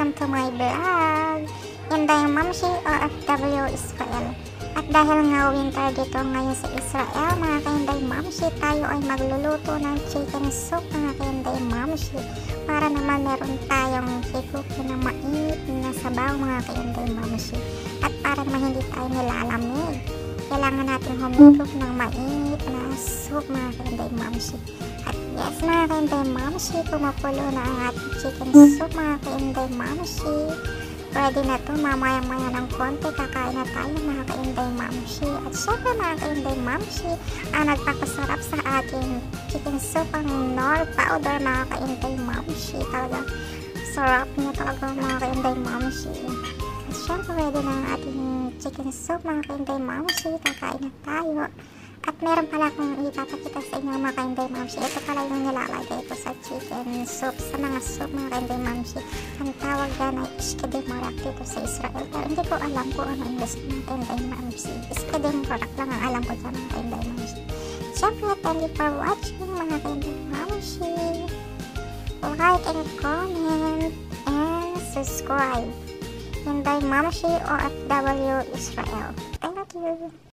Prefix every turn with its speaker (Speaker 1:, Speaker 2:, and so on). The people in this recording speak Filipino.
Speaker 1: welcome to my vlog. Inday Mamshi OFW Israel. At dahil nga winter dito ngayon sa Israel, mga kainday Mamshi, tayo ay magluluto ng chicken soup, mga kainday Mamshi. Para naman meron tayong higupi na mainit na sabaw, mga kainday Mamshi. At para naman hindi tayo nilalamig, kailangan natin humigop ng mainit na soup, mga kainday Mamshi. At yes, mga kainday Mamshi, kumukulo na ang ating chicken soup, mga kainday Mamshi. Pwede na to mamaya-maya ng konti, kakain na tayo mga kainday mamshi. At syempre mga kainday mamshi, ang nagpapasarap sa ating chicken soup ang nor powder mga kainday mamshi. Talagang sarap niya talaga mga kainday mamshi. Syempre pwede na ang ating chicken soup mga kainday mamshi, kakain na tayo. At meron pala akong ipapakita sa inyo mga kainday mamshi. Ito pala yung nilalagay ko sa chicken soup, sa mga soup mga kainday mamshi. Ang tawag dyan ay iskadimorak dito sa Israel. Pero hindi ko alam kung ano gusto ng kainday mamshi. Iskadimorak lang ang alam ko dyan mga kainday mamshi. Siyempre, thank you for watching mga kainday mamshi. Like and comment and subscribe. Hinday Mamshi OFW Israel. Thank you.